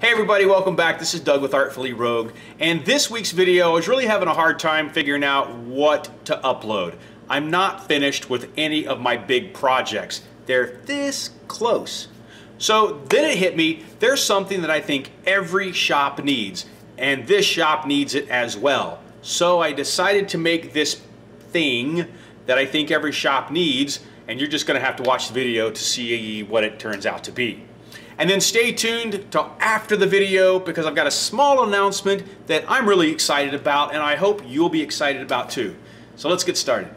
Hey everybody, welcome back. This is Doug with Artfully Rogue. And this week's video, I was really having a hard time figuring out what to upload. I'm not finished with any of my big projects. They're this close. So then it hit me, there's something that I think every shop needs, and this shop needs it as well. So I decided to make this thing that I think every shop needs, and you're just gonna have to watch the video to see what it turns out to be. And then stay tuned till after the video because I've got a small announcement that I'm really excited about and I hope you'll be excited about too. So let's get started.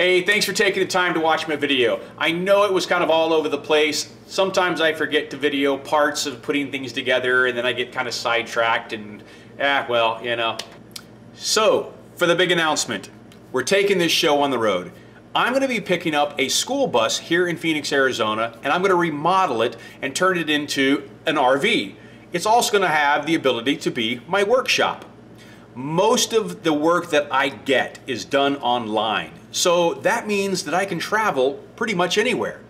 Hey, thanks for taking the time to watch my video. I know it was kind of all over the place. Sometimes I forget to video parts of putting things together and then I get kind of sidetracked and, eh, well, you know. So, for the big announcement, we're taking this show on the road. I'm going to be picking up a school bus here in Phoenix, Arizona, and I'm going to remodel it and turn it into an RV. It's also going to have the ability to be my workshop. Most of the work that I get is done online. So that means that I can travel pretty much anywhere.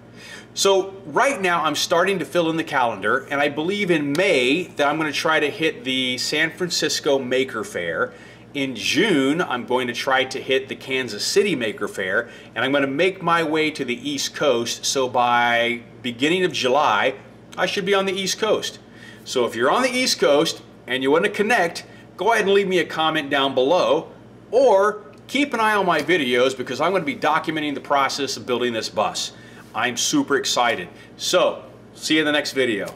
So right now I'm starting to fill in the calendar and I believe in May that I'm going to try to hit the San Francisco Maker Faire. in June, I'm going to try to hit the Kansas City Maker Faire and I'm going to make my way to the East Coast, so by beginning of July, I should be on the East Coast. So if you're on the East Coast and you want to connect, go ahead and leave me a comment down below, or keep an eye on my videos because I'm going to be documenting the process of building this bus. I'm super excited. So, see you in the next video.